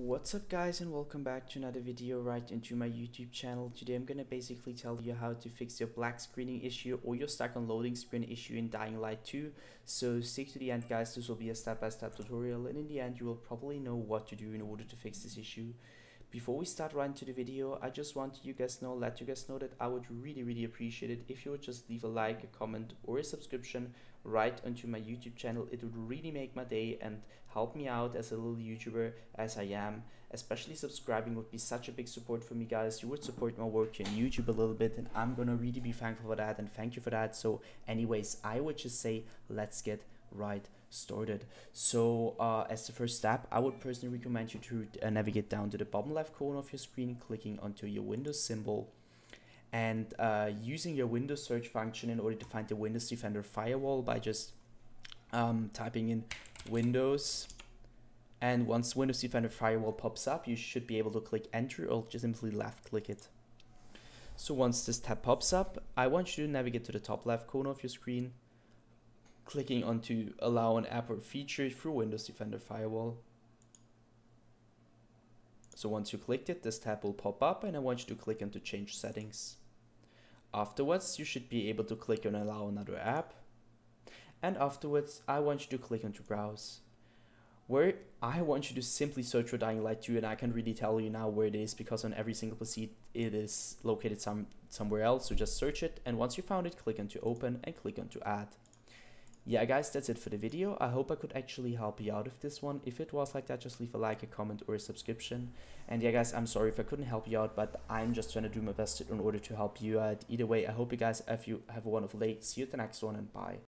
What's up guys and welcome back to another video right into my YouTube channel. Today I'm gonna basically tell you how to fix your black screening issue or your stuck on loading screen issue in Dying Light 2. So stick to the end guys, this will be a step-by-step -step tutorial and in the end you will probably know what to do in order to fix this issue. Before we start right into the video, I just want you guys know, let you guys know that I would really, really appreciate it if you would just leave a like, a comment, or a subscription right onto my YouTube channel. It would really make my day and help me out as a little YouTuber as I am. Especially subscribing would be such a big support for me, guys. You would support my work here on YouTube a little bit, and I'm gonna really be thankful for that and thank you for that. So, anyways, I would just say, let's get right started. So uh, as the first step, I would personally recommend you to uh, navigate down to the bottom left corner of your screen, clicking onto your Windows symbol and uh, using your Windows search function in order to find the Windows Defender firewall by just um, typing in Windows and once Windows Defender firewall pops up, you should be able to click enter or just simply left click it. So once this tab pops up, I want you to navigate to the top left corner of your screen, clicking onto allow an app or feature through Windows Defender Firewall. So once you clicked it, this tab will pop up and I want you to click on to change settings. Afterwards, you should be able to click on allow another app. And afterwards, I want you to click on to browse. Where I want you to simply search for Dying Light 2 and I can really tell you now where it is because on every single PC it is located some somewhere else. So just search it and once you found it, click on to open and click on to add yeah guys that's it for the video. I hope i could actually help you out with this one. If it was like that just leave a like a comment or a subscription. And yeah guys i'm sorry if i couldn't help you out but i'm just trying to do my best in order to help you out. Either way i hope you guys if you have a wonderful day see you at the next one and bye